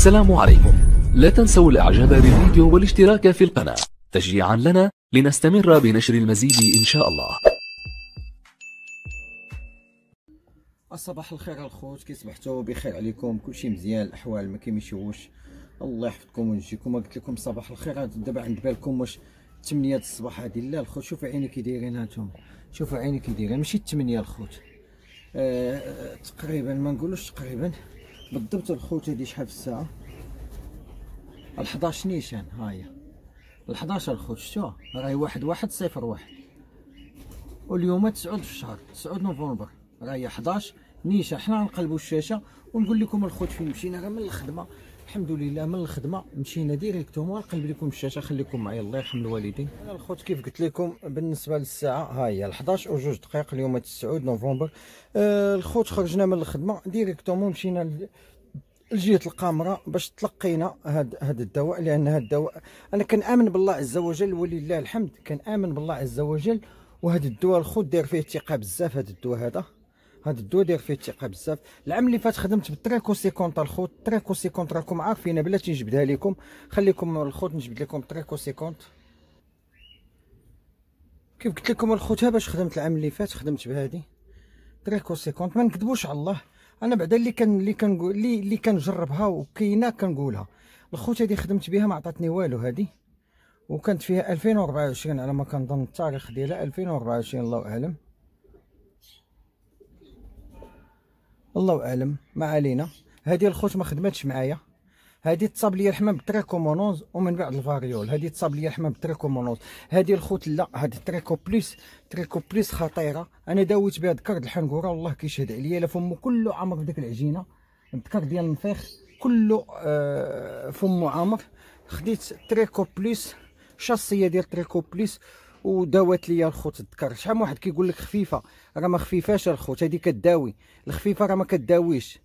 السلام عليكم. لا تنسوا الاعجاب بالفيديو والاشتراك في القناة. تشجيعا لنا لنستمر بنشر المزيد إن شاء الله. الصباح الخير الخوت. كي صبحتوا بخير عليكم. كلشي مزيان. الأحوال ما كيمشيوش. الله يحفظكم وينجيكم قلت لكم صباح الخير. دابا عند بالكم واش 8 الصباح هذه. لا الخوت شوفوا عيني كي دايرين هانتوما شوفوا عيني كي دايرين. ماشي 8 الخوت. آه تقريبا ما نقولوش تقريبا. بالضبط الخوت هذه شحال في الساعة؟ ال 11 نيشان ها هي ال 11 الخوت شفتوها راهي واحد واحد صفر واحد. واليوم 9 في الشهر 9 نوفمبر. راهي 11 نيشان. حنا نقلبوا الشاشة ونقول لكم الخوت فين مشينا راه من الخدمة. الحمد لله من الخدمة مشينا directement نقلب لكم الشاشة خليكم معايا. الله يرحم الوالدين. أنا الخوت كيف قلت لكم بالنسبة للساعة ها هي 11 وجوج دقائق اليوم 9 نوفمبر. آه الخوت خرجنا من الخدمة directement مشينا لجهه القامرة باش تلقينا هاد هاد الدواء لأن هاد الدواء أنا كنامن بالله عز وجل ولله الحمد كنامن بالله عز وجل وهاد الدواء الخوت داير فيه ثقه بزاف هاد الدواء هذا. هاد الدواء داير فيه الثقة بزاف. العام اللي فات خدمت بال Tricho cinquante الخوت. Tricho cinquante راكم عارفين بلاتي نجبدها لكم خليكم الخوت نجبد لكم Tricho cinquante. كيف قلت لكم الخوت؟ باش خدمت العام اللي فات خدمت بهادي. Tricho cinquante ما نكذبوش على الله. أنا بعدا اللي كان اللي كنقول اللي اللي كنجربها وكاينة كنقولها الخوت هادي خدمت بها ما عطاتني والو هادي. وكانت فيها 2024 على ما كنظن التاريخ ديالها 2024 الله أعلم. الله أعلم ما علينا. هذه الخوت ما خدمتش معايا. هذه تصاب لي الحمام بال trichomonose ومن بعد ال variole. هذه تصاب لي الحمام بال trichomonose هذه الخوت لا هذه Tricho Plus Tricho Plus خطيرة. أنا داويت بها ذكر الحنقورة والله كيشهد عليا. لا فمو كله عامر بديك العجينة. الذكر ديال النفيخ كله آه فمو عامر خديت Tricho Plus sachet ديال Tricho Plus. وداوات ليا الخوت الذكر. شحال من واحد كيقول لك خفيفة؟ راه ما خفيفاش الخوت هذه كداوي. الخفيفة راه ما كداويش.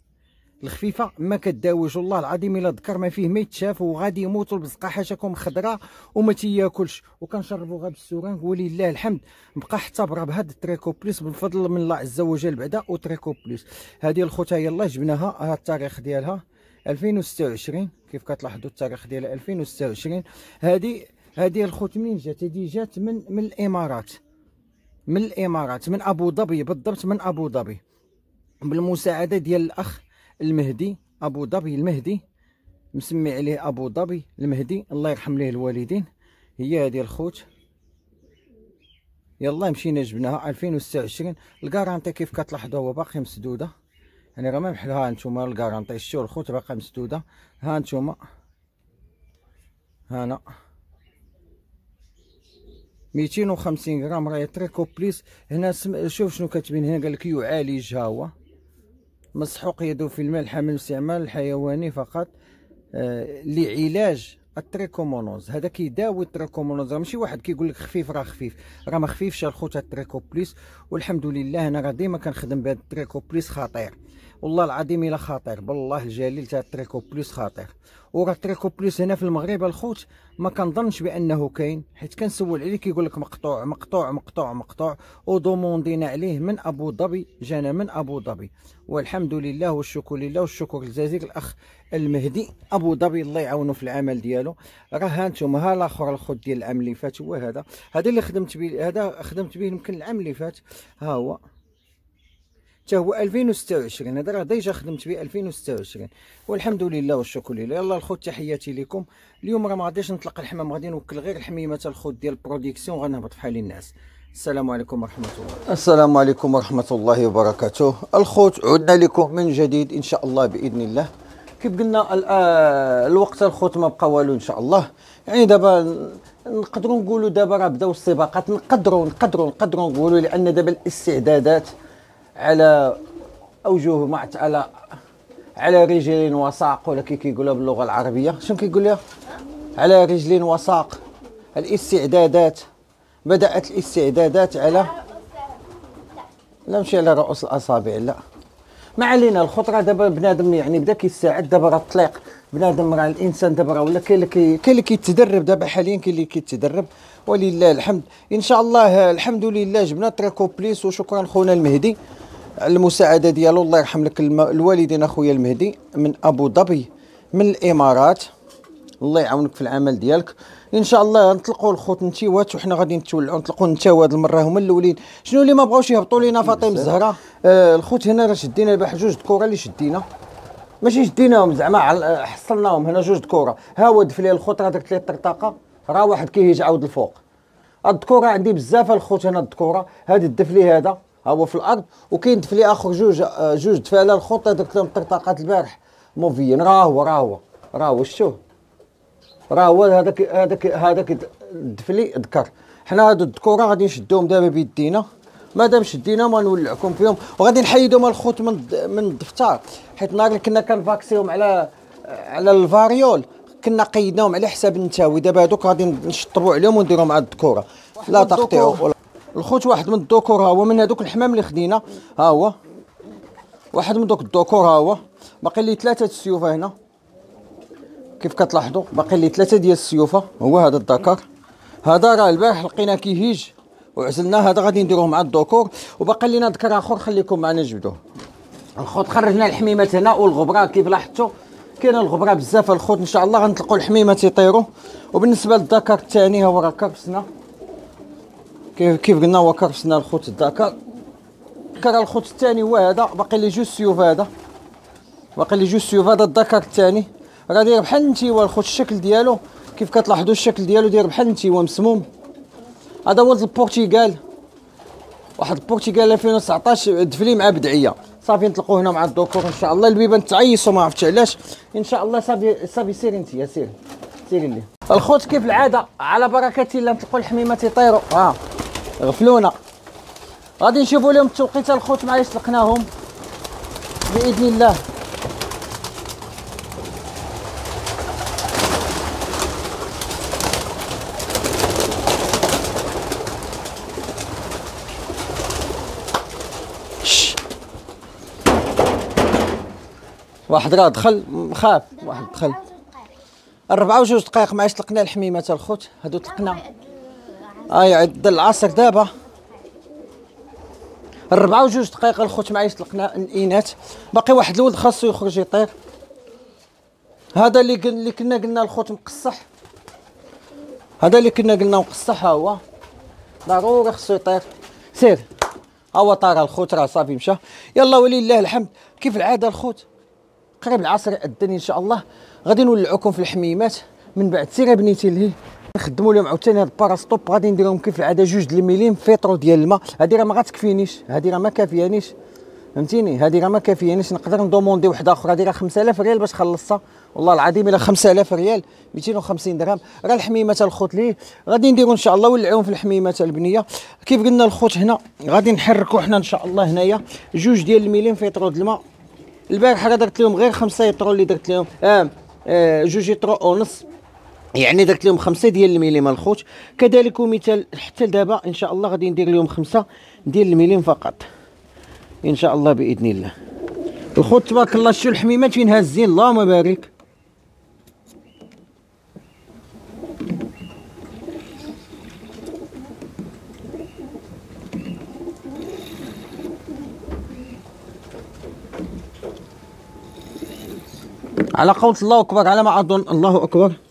الخفيفة ما كداويش. والله العظيم إلا ذكر ما فيه ما يتشاف وغادي يموت البزقه حاشاكم خضراء وما تياكلش. وكنشربوا غير بالسوران ولله الحمد. بقى حتى برا بهاد ال Tricho Plus بالفضل من الله عز وجل بعدا و Tricho Plus. هذه الخوت هي الله جبناها. ها التاريخ ديالها. 2026 كيف كتلاحظوا التاريخ ديالها 2026 هذه هذه الخوت منين جات؟ هذه جات من من الإمارات. من الإمارات من أبو ظبي بالضبط من أبو ظبي. بالمساعدة ديال الأخ المهدي أبو ظبي المهدي. مسمي عليه أبو ظبي المهدي. الله يرحم ليه الوالدين. هي هذه الخوت. يلا مشينا جبناها. 2026 ال garantie كيف كتلاحظوا هو باقي مسدودة. يعني راه ما بحالها نتوما ال garantie شتو الخوت باقا مسدودة. ها نتوما. هانا. 250 غرام راهي Tricho Plus. هنا سم... شوف شنو كاتبين هنا قال لك يعالج هوا مسحوق يذاب في الماء الحامل الاستعمال الحيواني فقط. آه لعلاج ال trichomonose. هذا كيداوي ال trichomonose. راه ماشي واحد كيقول لك خفيف راه خفيف. راه ما خفيفش الخوت ال Tricho Plus والحمد لله أنا راه ديما كنخدم بهذا ال Tricho Plus خطير. والله العظيم إلا خطير بالله الجليل تاع ال Tricho Plus خطير وراه ال Tricho Plus هنا في المغرب الخوت ما كنظنش بأنه كاين حيت كنسول عليه كيقول لك مقطوع مقطوع مقطوع مقطوع و demand ينا عليه من أبو ظبي جانا من أبو ظبي. والحمد لله والشكر لله والشكر الجزيل الأخ المهدي أبو ظبي الله يعاونو في العمل ديالو. راه ها أنتم ها الآخر الخوت ديال العام اللي فات هو هذا. هذا اللي خدمت به هذا خدمت به يمكن العام اللي فات. ها هو. حتى هو 2026 هذا راه déjà خدمت به 2026 والحمد لله والشكر لله. يلا الخوت تحياتي لكم. اليوم راه ما غاديش نطلق الحمام غادي نوكل غير الحميمة الخوت ديال ال production غنهبط فحال الناس. السلام عليكم ورحمة الله. السلام عليكم ورحمة الله وبركاته. الخوت عدنا لكم من جديد إن شاء الله بإذن الله. كيف قلنا الوقت الخوت ما بقى والو إن شاء الله. يعني دابا نقدروا نقولوا دابا راه بداو السباقات نقدروا نقدروا نقدروا نقولوا لأن دابا الاستعدادات على أوجه مع على على رجلين وساق ولا كي كيقولها باللغة العربية. شنو كيقول لها؟ على رجلين وساق. الاستعدادات. بدأت الاستعدادات على لا ماشي على رؤوس الأصابع لا. ما علينا الخطرة. دابا بنادم يعني بدأ كيستعد دابا راه الطليق بنادم راه الإنسان دابا راه ولا كاين اللي كاين اللي كيتدرب. دابا حاليا كاين اللي كيتدرب. ولله الحمد. إن شاء الله الحمد لله جبنا تريكو بليس وشكرا خونا المهدي. المساعدة ديالو الله يرحم لك الوالدين أخويا المهدي من أبو ظبي من الإمارات. الله يعاونك في العمل ديالك. إن شاء الله نطلقوا الخوت نتيوات وحنا غادي نتولعوا نطلقوا نتاو هاد المرة. هما الأولين. شنو اللي ما بغاوش يهبطوا لينا؟ فاطمة الزهراء. آه الخوت هنا راه شدينا بواحد جوج كره اللي شدينا. ماشي شديناهم زعما حصلناهم هنا جوج كره ها هو دفلي الخوت راه درت ليه الطرطاقة. راه واحد كيهيج عاود الفوق. الذكوره عندي بزاف الخوت هنا الذكوره هادي الدفلي هذا. هو في الأرض وكاين دفلي آخر جوج آه، جوج دفالة الخوت درت لهم طرطاقات البارح. موفيين راه هو راه هو. راه هو شتوه راه هو هذاك هذاك هذاك الدفلي ذكر. حنا هادو الذكورة غادي نشدوهم دابا بيدينا. مادام شديناهم غنولعكم فيهم. وغادي نحيدهم الخوت من من الدفتر. حيت النهار اللي كنا كنفاكسيهم على على الفاريول كنا قيدناهم على حساب النتاوي. دابا هادوك غادي نشطبوا عليهم ونديرهم مع الذكورة. لا تقطيعوا. الخوت واحد من الذكور ها هو من هذوك الحمام اللي خدينا ها هو. واحد من دوك الذكور ها هو. باقي لي ثلاثة السيوفة هنا. كيف كتلاحظوا؟ باقي لي ثلاثة ديال السيوفة هو هذا الذكر. هذا راه البارح لقينا كيهيج وعزلناه هذا غادي نديروه مع الذكور وباقي لينا ذكر آخر خليكم معنا نجبدوه. الخوت خرجنا الحميمات هنا والغبرة كيف لاحظتوا؟ كاين الغبرة بزاف الخوت إن شاء الله غنطلقوا الحميمات يطيروا وبالنسبة للذكر الثاني هو راه كرفسنا كيف كيف قلنا هو كرفسنا الخوت الذكر كرا الخوت الثاني هو هذا باقي لي جوج سيوف هذا. باقي لي جوج سيوف هذا الذكر الثاني. راه داير بحال النتيوه الخوت الشكل ديالو كيف كتلاحظوا الشكل ديالو داير بحال النتيوه مسموم. هذا ولد البرتغال واحد البرتغال 2019 دفلي مع بدعية. صافي نطلقوا هنا مع الذكور إن شاء الله. البيبان تعيصوا ما عرفتش علاش. إن شاء الله صافي صافي سيري انت يا سيري سيري لي. الخوت كيف العادة؟ على بركة الله نطلقوا الحميمات يطيروا ها غفلونا. غادي نشوفوا لهم التوقيت الخوت معايا طلقناهم بإذن الله. واحد راه دخل خاف واحد دخل. أربعة وجوج دقائق معاش طلقنا الحميمات الخوت. هادو طلقنا. أي عد العصر دابا. أربعة وجوج دقائق الخوت معايش طلقنا الإناث. باقي واحد الولد خاصو يخرج يطير. هذا اللي قل- اللي كنا قلنا الخوت مقصح. هذا اللي كنا قلنا مقصح ها هو. ضروري خصو يطير. سير. هو طار الخوت راه صافي مشى. يلا ولله الحمد. كيف العادة الخوت؟ قريب العصر يأذن إن شاء الله. غادي نولعوكم في الحميمات. من بعد سير بنيتي لهي نخدموا لهم عاوتاني هاد ال Parastop غادي نديرهم كيف العادة جوج د المليم ف يترو ديال الماء. هادي راه ما غتكفينيش هادي راه ما كافيانيش. فهمتيني؟ هادي راه ما كافيانيش نقدر ن demander وحدة أخرى. هادي راه 5000 ريال باش خلصها والله العظيم إلا 5000 ريال 250 درهم. راه الحميمات الخوت ليه غادي نديرو إن شاء الله ولعوهم في الحميمات البنية. كيف قلنا الخوت هنا غادي نحركوا حنا إن شاء الله هنايا. جوج ديال المليم ف يترو د الماء. البارح راه درت لهم غير خمسة يطرو اللي درت لهم آه آه جوج يطرو ونص يعني درت لهم خمسة ديال المليم الخوت كذلك ومثال حتى دابا إن شاء الله غادي ندير لهم خمسة ديال المليم فقط. إن شاء الله بإذن الله. الخوت تبارك الله شو الحميمات فين؟ هازين اللهم بارك على قول الله أكبر على ما أظن. الله أكبر.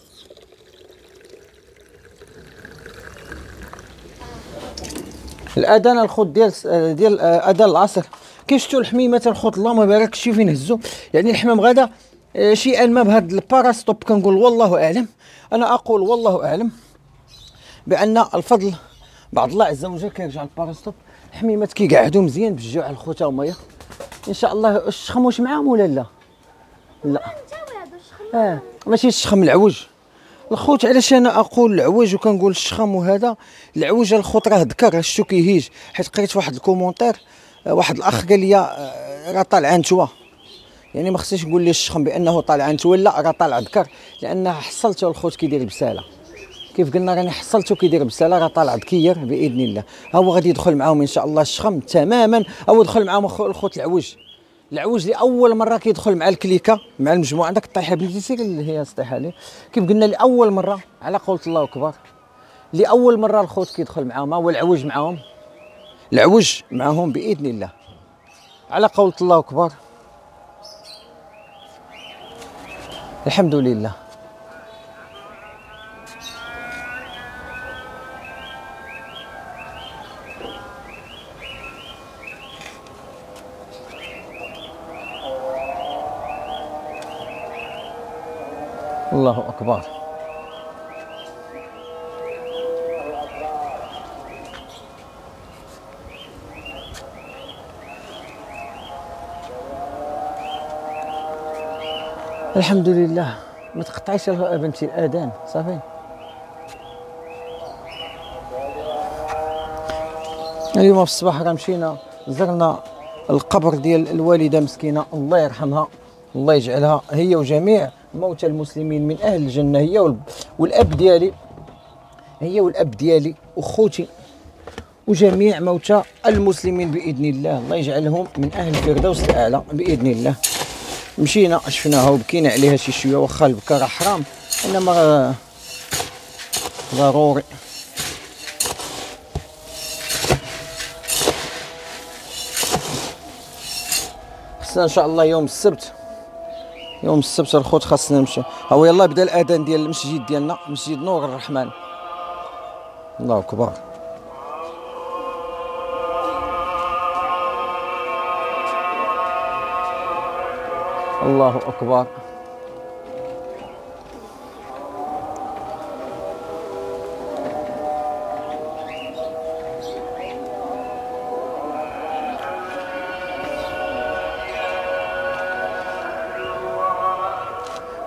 الأذان الخوت ديال ديال آه، أذان العصر. كي شفتوا الحميمات الخوت اللهم بارك شي فين هزوا يعني الحمام غدا آه، شيئا ما بهذا ال Parastop كنقول والله أعلم. أنا أقول والله أعلم بأن الفضل بعد الله عز وجل كيرجع ال Parastop الحميمات كيقعدوا مزيان بالجوع الخوت هما إن شاء الله الشخم واش معاهم ولا لا؟ لا. آه ماشي الشخم العوج. الخوت علاش أنا أقول العوج وكنقول الشخم وهذا؟ العوج الخوت راه ذكر شتو كيهيج؟ حيت قريت واحد ال commentaire آه، واحد الأخ قال لي آه، راه طالع نتوى يعني ما خصنيش نقول لي الشخم بأنه طالع نتوى لا راه طالع ذكر لأن حصلته الخوت كيدير بسالة. كيف قلنا راني حصلته كيدير بسالة راه طالع ذكير بإذن الله. ها هو غادي يدخل معاهم إن شاء الله الشخم تماما هو دخل معاهم الخو- الخوت العوج العوج لاول مرة كيدخل مع الكليكة مع المجموعة. عندك الطيحه بنتي سير اللي هي الطيحه لي. كيف قلنا لاول مرة على قولة الله أكبر لاول مرة الخوت كيدخل معاهم هو العوج معاهم. العوج معاهم بإذن الله. على قولة الله أكبر. الحمد لله. الله أكبر. الحمد لله. ما تقطعيش بنتي. الاذان صافي. اليوم في الصباح راه مشينا زرنا القبر ديال الوالدة مسكينة. الله يرحمها. الله يجعلها هي وجميع موتى المسلمين من أهل الجنة. هي والأب ديالي هي والأب ديالي وخوتي وجميع موتى المسلمين بإذن الله. الله يجعلهم من أهل الفردوس الأعلى بإذن الله. مشينا شفناها وبكينا عليها شي شوية. واخا البكا راه حرام إنما ضروري. خصنا إن شاء الله يوم السبت يوم السبت الخوت خاصنا نمشي. هو يلا بدا الأذان ديال المسجد ديالنا مسجد نور الرحمن. الله أكبر. الله أكبر.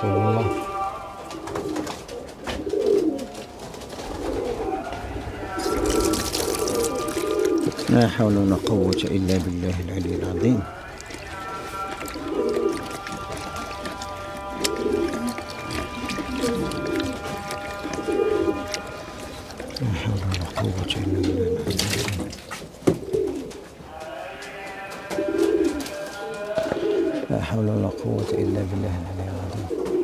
رسول الله لا حول ولا قوة إلا بالله العلي العظيم. قوة إلا بالله العلي العظيم.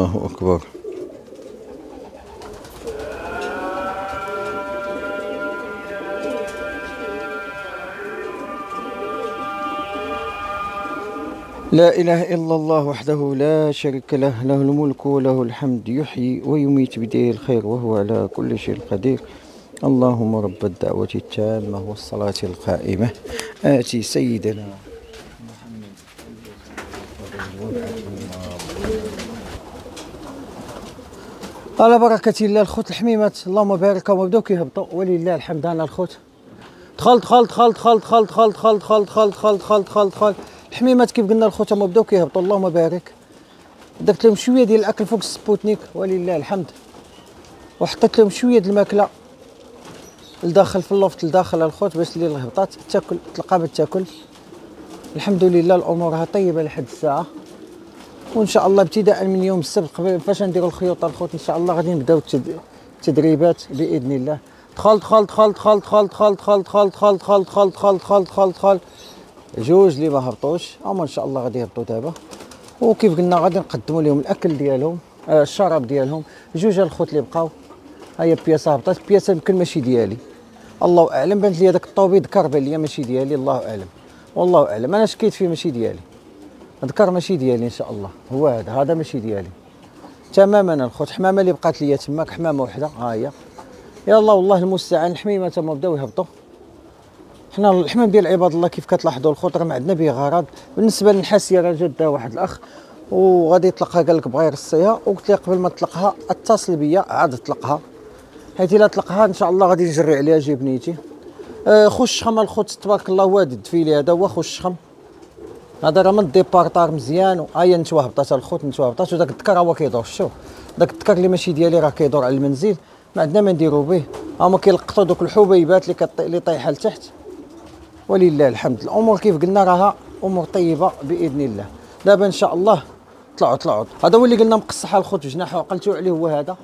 الله أكبر. لا إله إلا الله وحده لا شريك له له الملك وله الحمد يحيي ويميت بيده الخير وهو على كل شيء قدير. اللهم رب الدعوة التامة والصلاة القائمة. آتي سيدنا على بركة الله الخوت الحميمات اللهم بارك وما بداو كيهبطوا ولله الحمد أنا الخوت دخل دخل دخل دخل دخل دخل دخل دخل دخل دخل دخل دخل دخل الحميمات كيف قلنا الخوت هما بداو كيهبطوا اللهم بارك درت لهم شوية ديال الاكل فوق ال spoutnik ولله الحمد وحطيت لهم شوية د الماكله لداخل في ال loft لداخل الخوت باش اللي هبطات تاكل تلقى تاكل الحمد لله الأمور ها طيبه لحد الساعة وان شاء الله ابتداء من يوم السبت فاش نديروا الخيوط الخوت ان شاء الله غادي نبداو التد- التدريبات باذن الله دخل دخل دخل دخل دخل دخل دخل دخل دخل دخل دخل دخل دخل دخل دخل جوج اللي ما هبطوش هما ان شاء الله غادي يهبطوا دابا وكيف قلنا غادي نقدموا لهم الاكل ديالهم آه، الشراب ديالهم جوج الخوت اللي بقاو هيا بياسه هبطات بياسه يمكن ماشي ديالي الله اعلم بانت لي هذاك الطوبيد ذكر بان لي ماشي ديالي الله اعلم والله اعلم أنا شكيت فيه ماشي ديالي ذكر ماشي ديالي إن شاء الله. هو هذا هذا ماشي ديالي. تماما الخوت حمامة اللي بقات لي تماك حمامة وحدة. ها هي. يلا والله المستعان الحميمة تما بداو يهبطوا. حنا الحمام ديال عباد الله كيف كتلاحظوا الخوت؟ راه ما عندنا به غرض. بالنسبة للنحاسيه راه جا واحد الأخ. وغادي يطلقها قال لك بغا يرصيها وقلت له قبل ما تطلقها اتصل بيا. عاد طلقها. حيت الا طلقها إن شاء الله غادي نجري عليها جيب نيتي. آه خو الشخم الخوت تبارك الله واد الدفيلي هذا. هو خو الشخم هذا راه من الديبارتار مزيان هيا نتوه هبطات الخوت نتوه هبطات وداك الدكر هو كيدور شوف. داك الدكر اللي ماشي ديالي راه كيدور على المنزل ما عندنا ما نديرو به. هما كيلقطوا دوك الحبيبات اللي كطي... اللي طايحة لتحت. ولله الحمد. الأمور كيف قلنا راها أمور طيبة بإذن الله. دابا إن شاء الله طلعوا طلعوا. هذا هو اللي قلنا مقصح الخوت بجناحه وقلتو عليه هو هذا.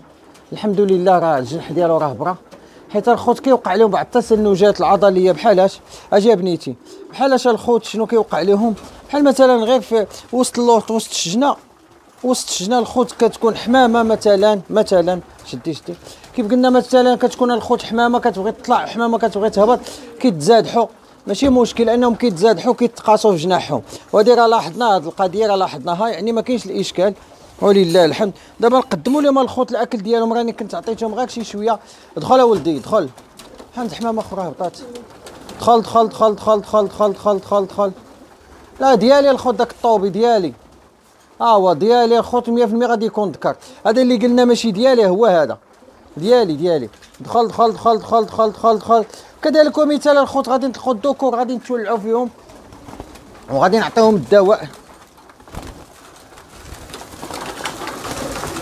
الحمد لله راه الجنح ديالو راه برا. حيت الخوت كيوقع لهم بعض التسنجات العضلية بحالاش أجي بنيتي. بحالاش الخوت شنو كيوقع لهم بحال مثلا غير في وسط اللوط وسط الشجنة. وسط الشجنة الخوت كتكون حمامة مثلا مثلا. شدي شدي. كيف قلنا مثلا كتكون الخوت حمامة كتبغي تطلع حمامة كتبغي تهبط كيتزادحوا ماشي مشكل انهم كيتزادحوا كيتقاسوا في جناحهم. وهذه راه لاحظنا هذه القضية راه لاحظناها يعني ما كاينش الاشكال. ولله الحمد دابا نقدموا لهم الخوت الاكل ديالهم راني كنت عطيتهم غير شي شوية دخل اولدي دخل عند حمامه أخرى هبطات دخل دخل دخل دخل دخل دخل دخل دخل دخل لا ديالي الخوت داك الطوبي ديالي ها هو ديالي الخوت 100% غادي يكون ذكر هذا اللي قلنا ماشي ديالي هو هذا ديالي ديالي دخل دخل دخل دخل دخل دخل دخل كذلك ومثال الخوت غادي نطلقوا الذكور غادي نتولعوا فيهم وغادي نعطيهم الدواء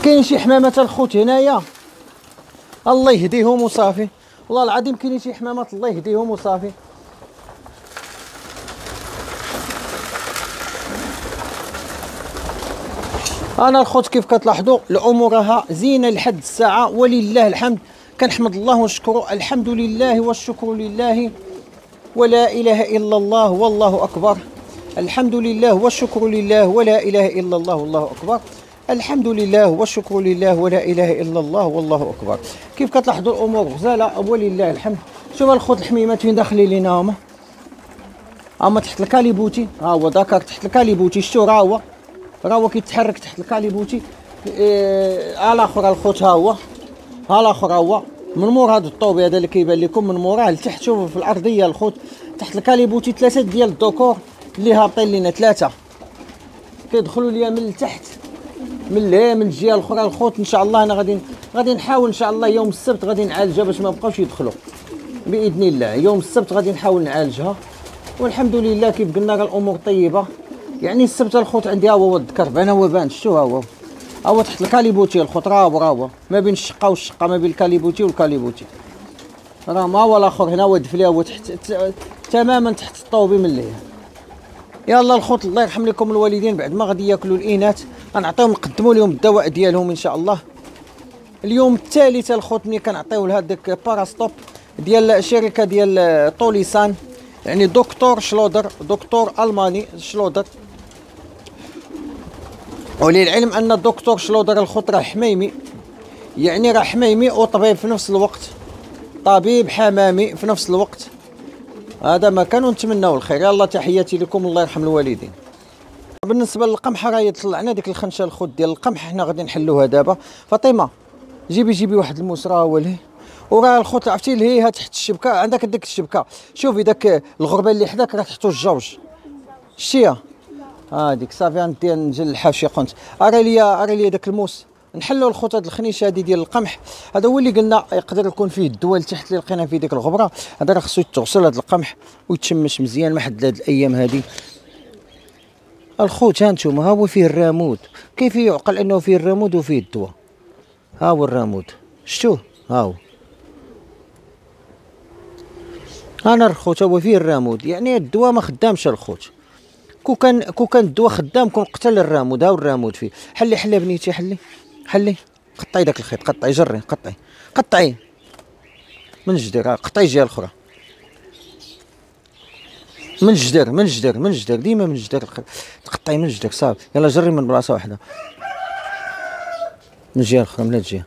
كاين شي حمامات الخوت هنايا. الله يهديهم وصافي. والله العظيم كاين شي حمامات الله يهديهم وصافي. أنا الخوت كيف كتلاحظوا الأمور راها زينة لحد الساعة ولله الحمد. كنحمد الله ونشكره. الحمد لله والشكر لله. ولا إله إلا الله والله أكبر. الحمد لله والشكر لله ولا إله إلا الله والله أكبر. الحمد لله والشكر لله ولا إله إلا الله والله أكبر. كيف كتلاحظوا الأمور؟ غزالة ولله الحمد. شوف الخوت الحميمات فين داخلين لينا هما. هما تحت ال caillebotis ها هو ذكر تحت الكاليبوتي شتو راه هو؟ راه هو كيتحرك تحت ال caillebotis إيه الآخر الخوت ها هو. ها الآخر هو. من مور هذا الطوب هذا اللي كيبان لكم من موراه لتحت. شوفوا في الأرضية الخوت. تحت ال caillebotis ثلاثة ديال الدكور اللي هابطين لينا ثلاثة. كيدخلوا ليا من التحت. من لهيه من الجهة الأخرى الخوت إن شاء الله أنا غادي غادي نحاول إن شاء الله يوم السبت غادي نعالجها باش ما بقاوش يدخلوا. بإذن الله يوم السبت غادي نحاول نعالجها. والحمد لله كيف قلنا الأمور طيبة. يعني السبت الخوت عندي ها هو الذكر بان هو بان شتو ها هو؟ هو تحت ال caillebotis الخوت راه هو راه هو. ما بين الشقة والشقة ما بين ال caillebotis وال caillebotis. راه ما هو الآخر هنا هو الدفلي هو تحت تماما تحت الطوبي من ليه. يلا الخوت الله يرحم لكم الوالدين بعد ما غادي ياكلوا الإناث غنعطيهم نقدموا لهم الدواء ديالهم إن شاء الله. اليوم الثالث الخوت ملي كنعطيو لهذاك Parastop ديال شركة ديال Tollisan يعني دكتور Schroeder دكتور ألماني Schroeder. وللعلم أن الدكتور شلودر الخوت راه حميمي. يعني راه حميمي وطبيب في نفس الوقت. طبيب حمامي في نفس الوقت. هذا ما كانوا نتمناو الخير. يلا تحياتي لكم. الله يرحم الوالدين. بالنسبة للقمح راه طلعنا ديك الخنشة الخوت ديال القمح حنا غادي نحلوها دابا. فاطمة جيبي جيبي واحد الموس راه هو لهي وراه الخوت عرفتي لهيها تحت الشبكة؟ عندك ديك الشبكة. شوفي داك الغربة اللي حداك راه تحتو الجوج. شتيها. هاديك صافي غندير نجلحها شي قنت أرى ليا أرى ليا داك الموس. نحلوا الخوت هاد الخنيشة هادي ديال القمح. هذا هو اللي قلنا يقدر يكون فيه الدواء تحت اللي لقينا فيه ديك الغبرة. هذا راه خصو يتغسل هاد القمح ويتشمش مزيان ما حد هاد الأيام هادي. الخوت ها نتوما ها هو فيه الرامود كيف يعقل أنه فيه الرامود وفيه الدواء؟ ها هو الرامود شتوه ها هو. أنا الخوت هو فيه الرامود يعني الدواء ما خدامش الخوت. كو كان كو كان الدواء خدام كون قتل الرامود ها الرامود فيه. حلي حلي بنيتي حلي. حلي. قطعي داك الخيط. قطعي جري قطعي. قطعي. من جدير قطعي الجهة الأخرى. من الجدار من الجدار من الجدار ديما من الجدار تقطعي من الجدار صافي. يلا جري من بلاصه واحدة من الجهه الاخرى من الجهه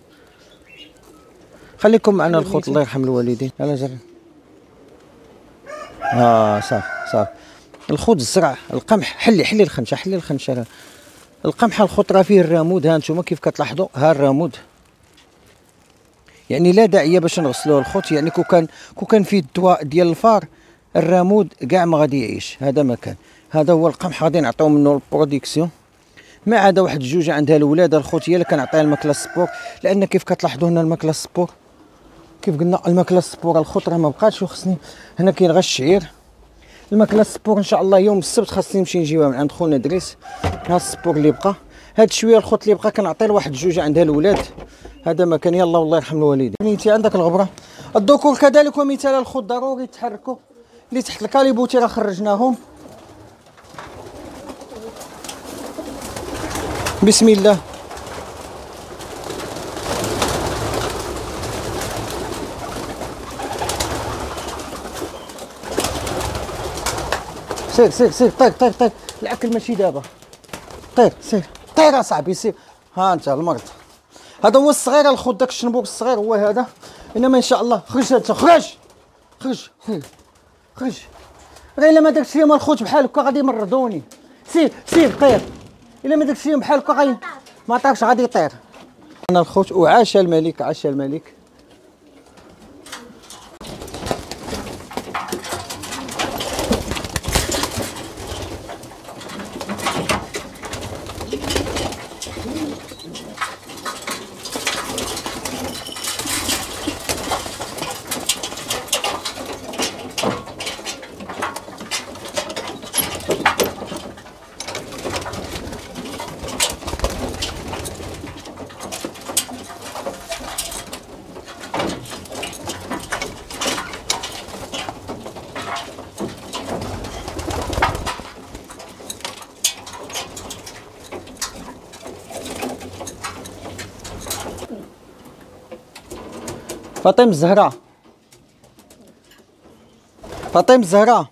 خليكم معنا الخوت الله يرحم الوالدين. يلا جري. آه صافي صافي. الخوت الزرع القمح. حلي حلي الخنشة حلي الخنشة. القمح الخوت راه فيه الرامود ها نتوما كيف كتلاحظوا؟ ها الرامود يعني لا داعي باش نغسلوه الخوت. يعني كو كان كو كان فيه الدواء ديال الفار الرامود كاع ما غادي يعيش. هذا مكان هذا هو القمح. غادي نعطيو منه ال production. ما عدا واحد الجوجه عندها الولاد الخوت هي اللي كنعطيها الماكلة ال sport لأن كيف كتلاحظوا هنا الماكلة ال sport كيف قلنا الماكلة ال sport الخوت راه ما بقاتش وخصني هنا كاين غير الشعير. الماكلة ال sport إن شاء الله يوم السبت خاصني نمشي نجيبها من عند خونا دريس ها ال sport اللي بقى. هاد شوية الخوت اللي بقى كنعطي لواحد الجوجه عندها الولاد. هذا ما كان. يلا والله يرحم الوالدين. بنيتي عندك الغبرة. الذكور كذلك ومثال الخوت. ضروري يتحركوا اللي تحت ال caillebotis راه خرجناهم. بسم الله. سير سير سير طير طير طير. الأكل ماشي دابا. طير سير. طير أصاحبي سير. ها أنت المرض. هذا هو الصغير الخوت داك الشنبوك الصغير هو هذا. إنما إن شاء الله خرج أنت خرج خرج! خرج! خرج غير إلا ما درتش فيهم الخوت بحال هكا غادي يمرضوني سير سير طير. إلا ما درتش فيهم بحال هكا غادي ما طارش غادي يطير. أنا الخوت وعاش الملك عاش الملك. فاطمه الزهراء فاطمه الزهراء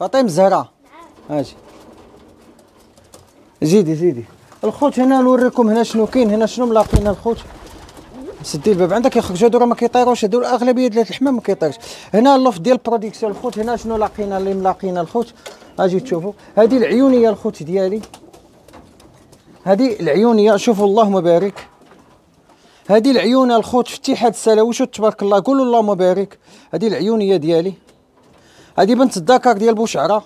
فاطمه الزهراء أجي زيدي زيدي. الخوت هنا نوريكم هنا شنو كاين هنا شنو ملاقين الخوت؟ سدي الباب. عندك يخرجوا هادو راه ما كيطيروش هادو الأغلبية ديال الحمام ما كيطيرش. هنا ال loft ديال ال production الخوت هنا شنو لاقينا اللي ملاقينا الخوت؟ أجي تشوفوا هذه العيونية الخوت ديالي. هذه العيونية. شوفوا اللهم بارك هذه العيون الخوت في اتحاد السلاوي شو تبارك الله؟ قولوا اللهم بارك هذه العيونيه ديالي. هذه بنت الذكر ديال بوشعرة.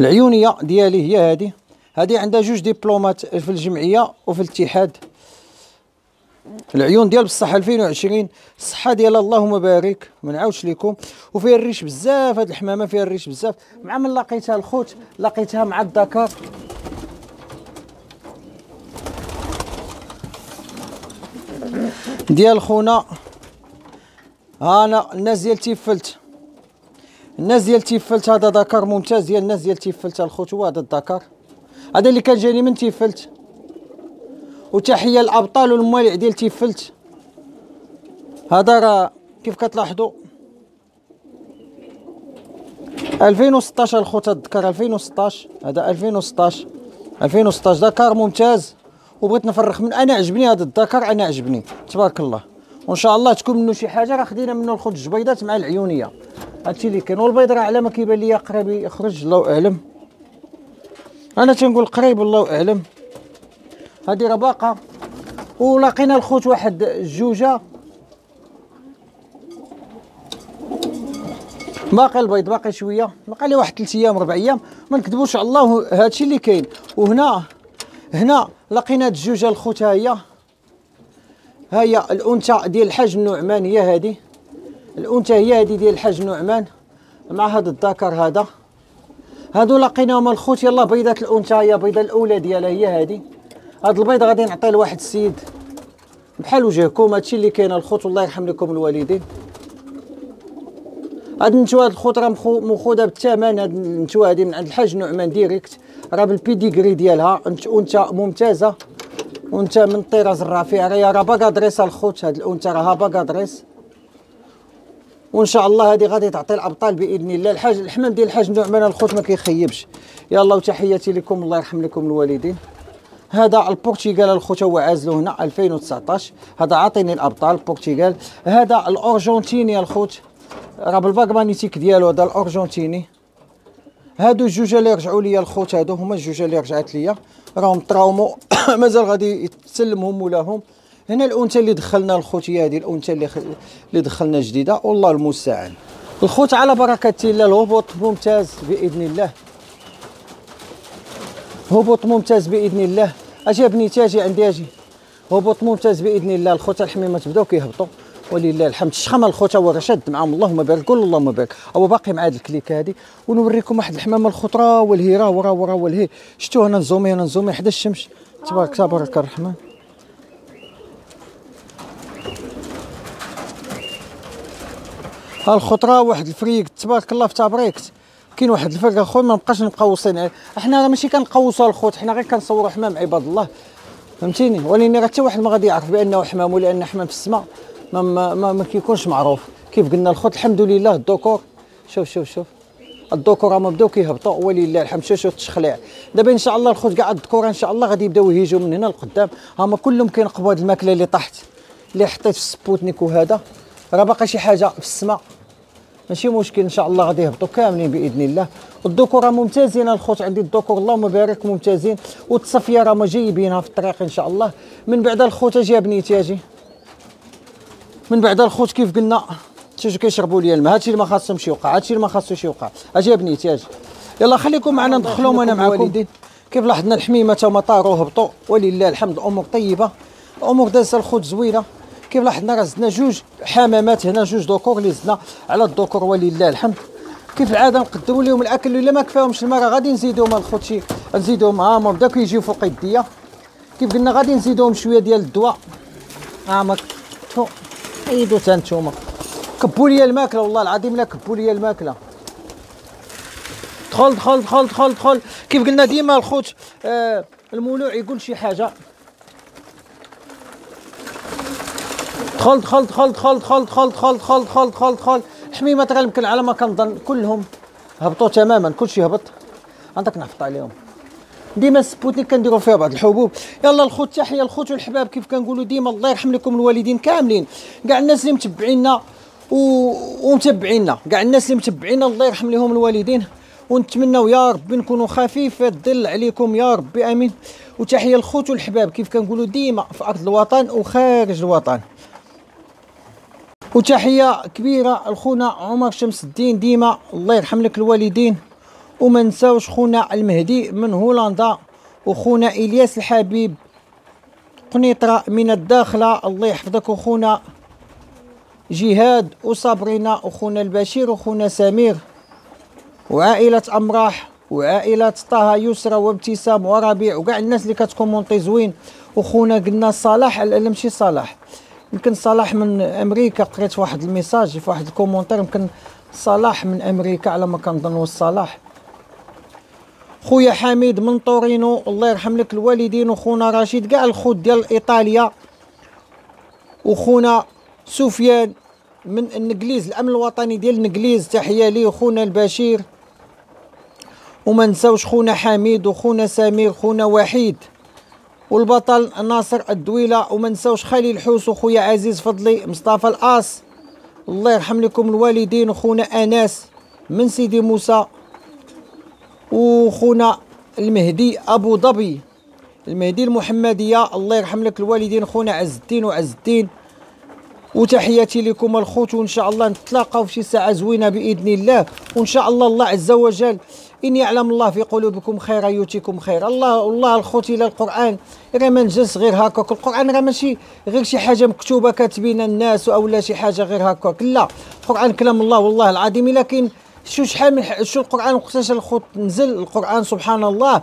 العيونيه ديالي هي هذه هذه عندها جوج دبلومات في الجمعية وفي الاتحاد. العيون ديال بصح 2020 الصحه ديالها اللهم بارك ما نعاودش لكم وفيها الريش بزاف هاد الحمامة فيها الريش بزاف. مع من لقيتها الخوت؟ لقيتها مع الذكر. ديال خونا. أنا الناس ديال تيفلت. الناس ديال تيفلت هذا ذكر ممتاز ديال الناس ديال تيفلت الخوت هو هذا الذكر. هذا اللي كان جاني من تيفلت. وتحية للابطال والموالع ديال تيفلت. هذا راه كيف كتلاحظوا؟ 2016 الخوت الذكر 2016 هذا 2016 2016 ذكر ممتاز. وبغيت نفرخ من أنا عجبني هذا الذكر أنا عجبني. تبارك الله. وإن شاء الله تكون منه شي حاجة. راه خدينا منه الخوت الجبيضات مع العيونية. هادشي اللي كاين. والبيض راه على ما كيبان ليا قريب يخرج الله أعلم. أنا تنقول قريب الله أعلم. هادي راه باقا ولقينا الخوت واحد الجوجه باقي البيض باقي شوية. باقي لي واحد 3 أيام 4 أيام. ما نكذبوش على الله هادشي اللي كاين. وهنا هنا لقينا هاد الجوجه الخوت ها هي ها هي الأنثى ديال الحاج النعمان هي هذه الأنثى هي هذه ديال الحاج النعمان مع هذا الذكر هذا. هادو لقيناهم الخوت يلا بيضات الأنثى هي بيضة الأولى ديالها هي هذه هاد البيض غادي نعطيه لواحد السيد. بحال وجهكم هادشي اللي كاين الخوت الله يرحم لكم الوالدين. هاد النتوى هاد الخوت راه مخوذه بالثمن هاد النتوى هادي من عند الحاج نعمان direct راه بال pedigree ديالها. انثى ممتازة. وانت من الطراز الرفيع راه راه باكا دريس الخوت. هاد الانثى راها باكا دريس وإن شاء الله هذه غادي تعطي الأبطال بإذن الله. الحاج الحمام ديال الحاج نعمان الخوت ما كيخيبش. يلا وتحياتي لكم. الله يرحم لكم الوالدين. هذا البرتغال الخوت هو عازلو هنا 2019 هذا عاطيني الأبطال البرتغال. هذا الأرجنتيني الخوت. راه بالباغمانيتيك ديالو هذا الأرجنتيني. هادو الجوجة اللي رجعوا لي الخوت هادو هما الجوجة اللي رجعت ليا. راهم تراومو. مازال غادي يتسلمهم مولاهم هنا الأنثى اللي دخلنا الخوت هي هذه الأنثى اللي. اللي دخلنا جديدة. والله المستعان. الخوت على بركة الله الهبوط ممتاز بإذن الله. هبوط ممتاز بإذن الله. أجي بنيتي أجي عندي أجي. هبوط ممتاز بإذن الله. الخوت الحميمة تبداو كيهبطوا ولله الحمد. الشخمه الخوت هو رشد معاهم اللهم بارك قول اللهم بارك هو باقي مع هذه الكليك هذه ونوريكم واحد الحمامه الخضراء والهيرة ورا ورا والهي. شفتوا هنا ن zoomer هنا ن zoomer. حدا الشمس؟ تبارك تبارك الرحمن. ها الخضره واحد الفرق. تبارك الله في تابريكت كاين واحد الفرق اخر ما نبقاش مقوصين عليه راه ماشي كنقوصوا الخوت حنا غير كنصوروا حمام عباد الله. فهمتيني؟ ولكن حتى واحد ما غادي يعرف بأنه حمام ولأن حمام في السماء. ما, ما, ما, ما كيكونش معروف. كيف قلنا الخوت الحمد لله الذكور شوف شوف شوف. الذكور راهم بداو كيهبطوا. ولله الحمد. شوف شوف التشخليع دابا إن شاء الله الخوت كاع الذكور إن شاء الله غادي يبداو يهيجوا من هنا لقدام. هما كلهم كينقبوا هاد الماكلة اللي طاحت. اللي حطيت في السبوتنيك وهذا. راه باقي شي حاجة في السماء. ماشي مشكل. إن شاء الله غادي يهبطوا كاملين بإذن الله. الذكور راه ممتازين الخوت. عندي الذكور اللهم بارك ممتازين. والتصفية راه جايبينها في الطريق إن شاء الله. من بعد الخوت أجي بنيتي أجي من بعد الخوت كيف قلنا؟ شوفوا كيشربوا لي الماء. هادشي اللي ما خاصهمش يوقع هادشي اللي ما خاصوش يوقع. أجي بنيتي أجي. يلا خليكم معنا ندخلوا وأنا معكم. كيف لاحظنا الحميمة تما طاروا هبطوا. ولله الحمد الأمور طيبة. الأمور دازة الخوت زوينة. كيف لاحظنا راه زدنا جوج حمامات هنا جوج دوكور اللي زدنا على الدوكور ولله الحمد. كيف العادة نقدموا لهم الأكل الا ما كفاهمش الماء راه غادي نزيدوهم الخوت شي نزيدوهم ها هما بداو كيجيو فوق يديا. كيف قلنا غادي نزيدوهم شوية ديال الدواء. ها هما حيدوا حتى نتوما كبوا لي الماكله والله العظيم لا كبوا لي الماكله دخل دخل دخل دخل دخل كيف قلنا ديما الخوت آه المولوع يقول شي حاجة دخل دخل دخل دخل دخل دخل دخل دخل دخل دخل دخل حميمة يمكن على ما كنظن كلهم هبطوا تماما كلشي هبط عندك نحفط عليهم ديما سبوتنيك كنديروا فيها بعض الحبوب. يلا الخوت تحية الخوت والحباب كيف كنقولوا ديما؟ الله يرحم لكم الوالدين كاملين. كاع الناس اللي متبعينا و... ومتبعينا كاع الناس اللي متبعينا الله يرحم لهم الوالدين. ونتمنوا يا ربي نكونوا خفيف الظل عليكم يا ربي آمين. وتحية الخوت والحباب كيف كنقولوا ديما في أرض الوطن وخارج الوطن. وتحية كبيرة لخونا عمر شمس الدين ديما الله يرحم لك الوالدين. وما نساوش خونا المهدي من هولندا وخونا إلياس الحبيب. قنيطرة من الداخلة. الله يحفظك وخونا جهاد وصابرينا وخونا البشير وخونا سمير. وعائلة أمراح وعائلة طه يسرى وابتسام وربيع وكاع الناس اللي كت commenter زوين وخونا قلنا صلاح لا ماشي صلاح. يمكن صلاح من أمريكا. قريت واحد ال message في واحد ال commentaire يمكن صلاح من أمريكا على ما كنظن صلاح خويا حميد من طورينو الله يرحم لك الوالدين وخونا رشيد كاع الخوت ديال إيطاليا. وخونا سفيان من النجليز الأمن الوطني ديال النجليز تحية ليه وخونا البشير. وما نساوش خونا حميد وخونا سمير خونا وحيد. والبطل ناصر الدويلة وما نساوش خليل الحوس وخويا عزيز فضلي مصطفى الاس الله يرحم لكم الوالدين وخونا انس من سيدي موسى. وخونا المهدي أبو ظبي. المهدي المحمدية الله يرحم لك الوالدين خونا عز الدين وعز الدين وتحياتي لكم الخوت وإن شاء الله نتلاقاو في شي ساعة زوينة بإذن الله. وإن شاء الله الله عز وجل إن يعلم الله في قلوبكم خيرا يؤتيكم خير. الله الله الخوت إلى القرآن. راه ما نجلس غير هكاك. القرآن راه ماشي غير شي حاجة مكتوبة كاتبين الناس أو لا شي حاجة غير هكاك. لا القرآن كلام الله والله العظيم. لكن شو شحال من شو القرآن وقتاش الخوت نزل؟ القرآن سبحان الله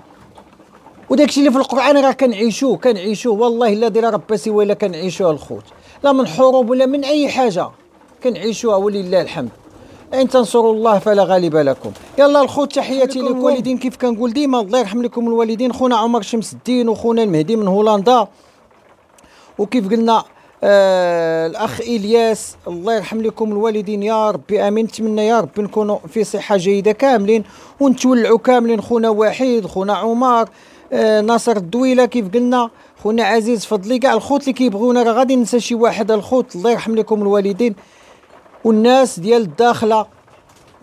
وداكشي اللي في القرآن راه كنعيشوه كنعيشوه. والله الذي لا رب سوى الا كنعيشوه الخوت. لا من حروب ولا من أي حاجة. كنعيشوها ولله الحمد. إن تنصروا الله فلا غالب لكم. يلا الخوت تحياتي لكم الوالدين كيف كنقول ديما؟ الله يرحم لكم الوالدين. خونا عمر شمس الدين وخونا المهدي من هولندا. وكيف قلنا آه الأخ إلياس الله يرحم لكم الوالدين يا ربي آمين. نتمنى يا ربي نكونوا في صحة جيدة كاملين ونتولعوا كاملين. خونا وحيد خونا عمر آه ناصر الدويلة كيف قلنا؟ خونا عزيز فضلي كاع الخوت اللي كيبغونا راه غادي ننسى شي واحد الخوت الله يرحم لكم الوالدين. والناس ديال الداخلة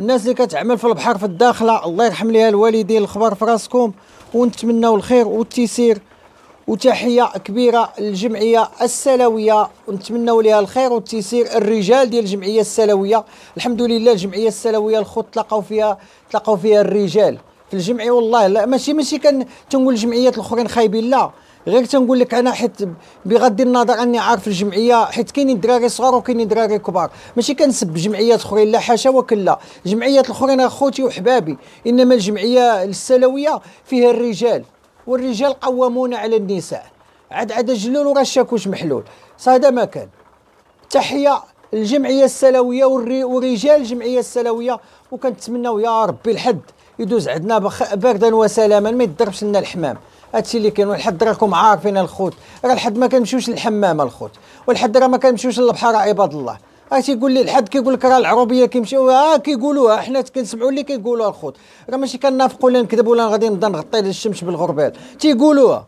الناس اللي كتعمل في البحر في الداخلة الله يرحم ليها الوالدين الخبر في راسكم. ونتمناو الخير والتيسير. وتحية كبيرة للجمعية السلوية ونتمنوا لها الخير والتيسير الرجال ديال الجمعية السلوية. الحمد لله الجمعية السلوية الخط تلقاو فيها تلقاو فيها الرجال في الجمعيه والله لا ماشي ماشي كان تنقول الجمعيات الأخرين خايبين لا. غير تنقول لك أنا حيت بغض النظر أني عارف الجمعية حيت كاينين دراري صغار وكاينين دراري كبار. ماشي كنسب جمعيات أخرين لا حاشا وكلا جمعيات الأخرين أخوتي وحبابي إنما الجمعية السلوية فيها الرجال. والرجال قوامون على النساء. عاد عاد جلول وراه الشاكوش محلول. هذا ما كان. تحية الجمعية السلوية ورجال الجمعية السلوية. وكنتمناو يا ربي الحد يدوز عندنا بردا وسلاما ما يضربش لنا الحمام. هادشي اللي كاين والحد راكم عارفين الخوت. راه الحد ما كنمشيوش للحمام الخوت. والحد راه ما كنمشيوش للبحر عباد الله. ها تيقول لي الحد كيقول لك راه العروبية كيمشيو. ها كيقولوها حنا كنسمعوا اللي كيقولوها الخوت. راه ماشي كنافقوا ولا نكذب ولا غادي نبدا نغطي الشمس بالغربال. تيقولوها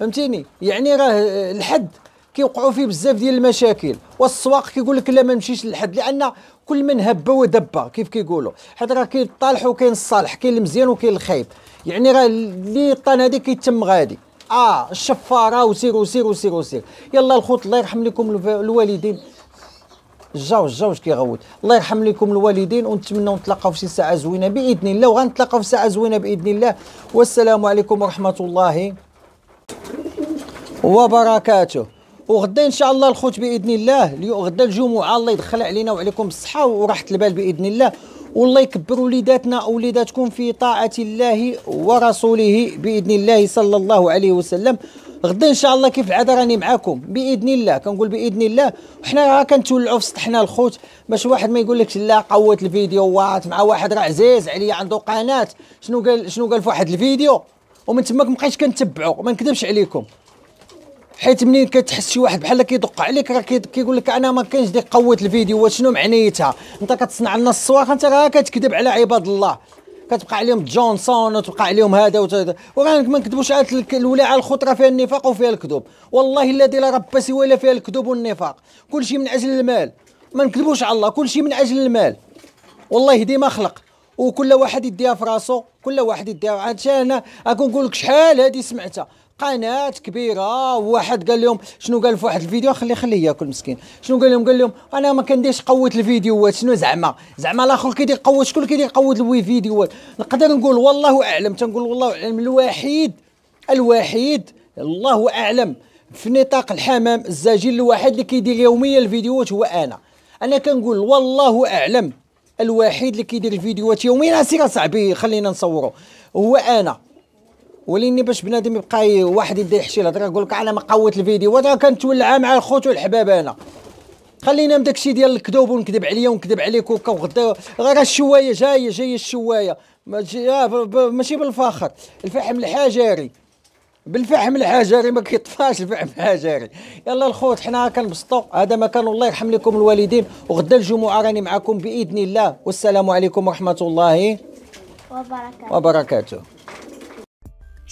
فهمتيني؟ يعني راه الحد كيوقعوا فيه بزاف ديال المشاكل. والسواق كيقول لك لا ما نمشيش للحد لأن كل من هب ودب كيف كيقولوا. حيت راه كاين الطالح وكاين الصالح كاين المزيان وكاين الخايب. يعني راه اللي طان هذيك كيتم غادي. آه الشفارة وسير وسير وسير وسير. يلا الخوت الله يرحم لكم الوالدين. جاو جاوج كيغوت. الله يرحم لكم الوالدين ونتمنوا نتلاقاو في شي ساعة زوينة بإذن الله وغنتلاقاو في ساعة زوينة بإذن الله. والسلام عليكم ورحمة الله وبركاته. وغدا إن شاء الله الخوت بإذن الله غدا الجمعة الله يدخل علينا وعليكم بالصحه وراحة البال بإذن الله. والله يكبر وليداتنا وليداتكم في طاعة الله ورسوله بإذن الله صلى الله عليه وسلم. غدا إن شاء الله كيف العاده راني معاكم. بإذن الله كنقول بإذن الله. وحنا راه كنتولعوا في سطحنا الخوت. باش واحد ما يقول لكش لا قوت الفيديوهات مع واحد راه عزيز عليا عنده قناة. شنو قال شنو قال في واحد الفيديو؟ ومن تماك مابقيتش كنتبعو ما نكذبش عليكم. حيت منين كتحس شي واحد بحال كيدق عليك راه كيقول لك أنا ما كاينش ديك قوة الفيديو شنو معنيتها؟ أنت كتصنع لنا الصوار أنت راه كتكذب على عباد الله. كتبقى عليهم جونسون وتبقى عليهم هذا وهذا وراه ما نكذبوش على الخطرة فيها النفاق وفيها الكذوب. والله الذي لا رب سوى الا فيها الكذوب والنفاق. كل شيء من أجل المال. ما نكذبوش على الله كل شيء من أجل المال. والله ديما خلق. وكل واحد يديها في راسو كل واحد يديها. عاد أنا نقول لك شحال هذه سمعتها. قناة كبيرة وواحد قال لهم شنو قال في واحد الفيديو؟ خلي خليه ياكل مسكين. شنو قال لهم؟ قال لهم أنا ما كنديرش قوة الفيديوهات. شنو زعما؟ زعما الآخر كيدير قوة شكون كيدير قوة الفيديوهات؟ نقدر نقول والله أعلم تنقول والله أعلم الوحيد الوحيد الله أعلم في نطاق الحمام الزاجل الواحد اللي كيدير يوميا الفيديوهات هو أنا. أنا كنقول والله أعلم الوحيد اللي كيدير الفيديوهات يوميا. سير صاحبي خلينا نصوروا هو أنا. وليني باش بنادم يبقى واحد يبدا يحشي الهضره يقول لك أنا ما قوت الفيديو. وأنا كنتولعها مع الخوت والحباب أنا. خلينا من داكشي ديال الكذوب ونكذب عليا ونكذب عليك وغدا غير الشواية جاية جاية الشواية. ماشي بالفخر الفحم الحجري. بالفحم الحجري ما كيطفاش الفحم الحجري. يلا الخوت حنا كنبسطوا هذا مكان الله يرحم لكم الوالدين. وغدا الجمعة راني معكم بإذن الله. والسلام عليكم ورحمة الله وبركاته. وبركاته.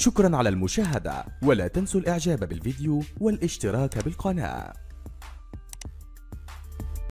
شكرا على المشاهدة ولا تنسوا الإعجاب بالفيديو والاشتراك بالقناة.